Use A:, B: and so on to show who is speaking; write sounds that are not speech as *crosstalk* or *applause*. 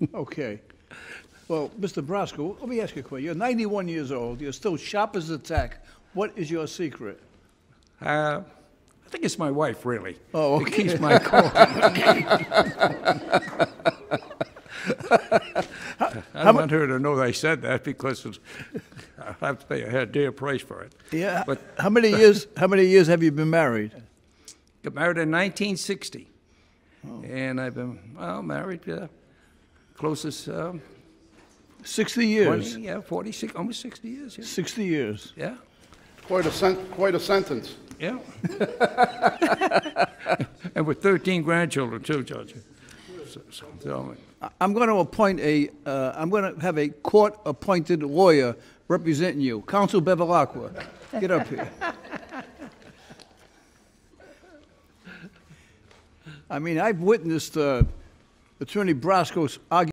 A: *laughs* Okay. Well, Mr. Brasco, let me ask you a question. You're 91 years old, you're still sharp as a tack. What is your secret?
B: Uh, I think it's my wife, really.
A: Oh,
B: It keeps my cool. *laughs* I don't want her to know I said that because it's- I have to pay a dear price for it.
A: Yeah,
B: But
A: how many years, how many years have you been married?
B: got married in 1960. And I've been, well, married, uh, closest, um,
A: 60 years?
B: 20, yeah, 46, almost 60 years, yeah.
A: 60 years.
B: Yeah,
C: Quite a sen, quite a sentence.
B: yeah. *laughs* And with 13 grandchildren, too, Judge. So- so- so,
A: I- I'm going to appoint a, uh, I'm going to have a court-appointed lawyer representing you. Counsel Bevelacqua, get up here. I mean, I've witnessed uh, Attorney Brasco's argue